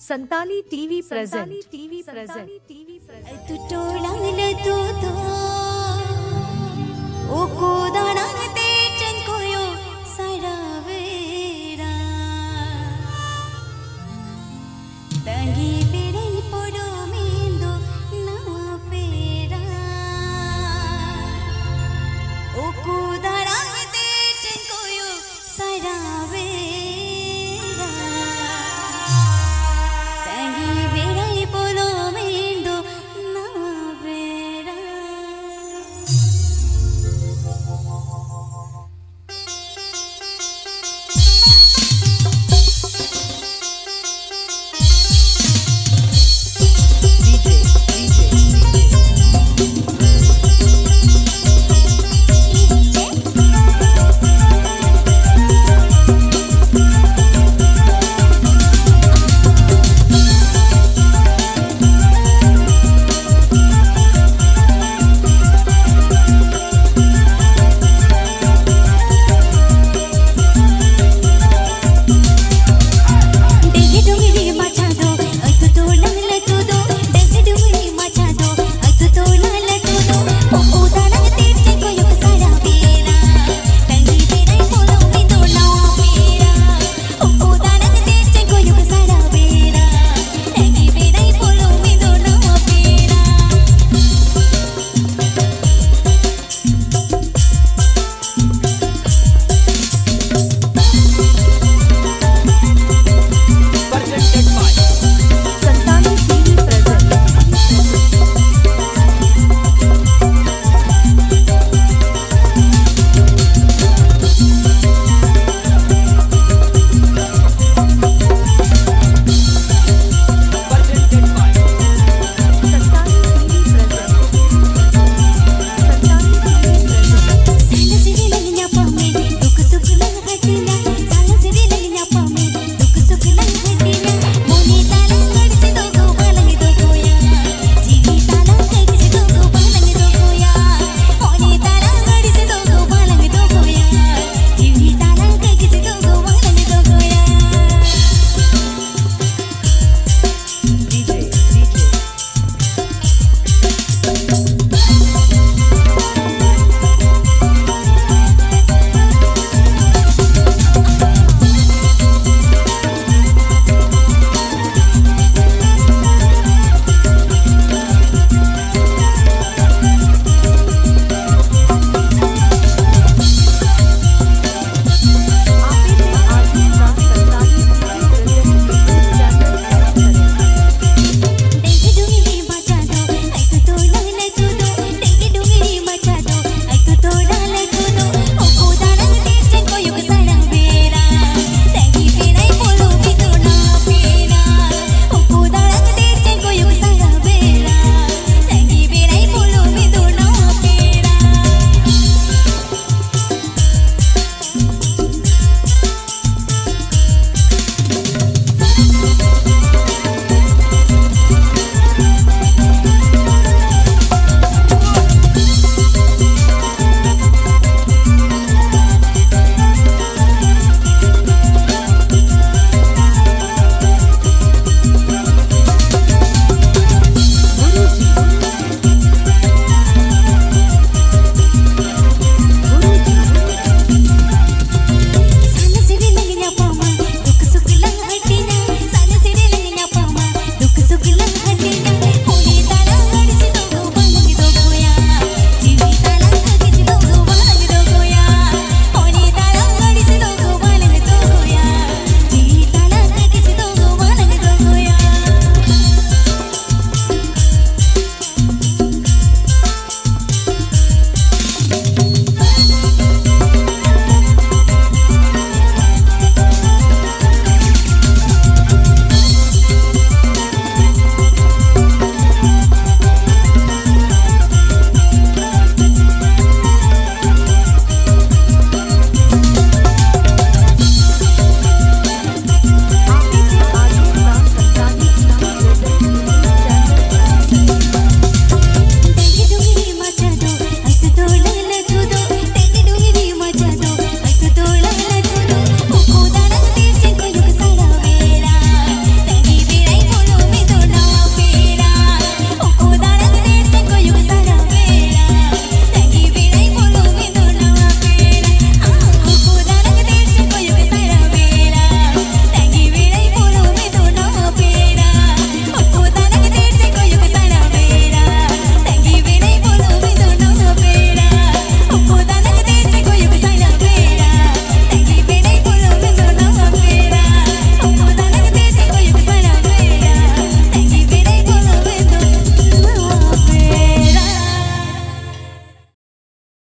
Santali TV Santali TV Santali TV present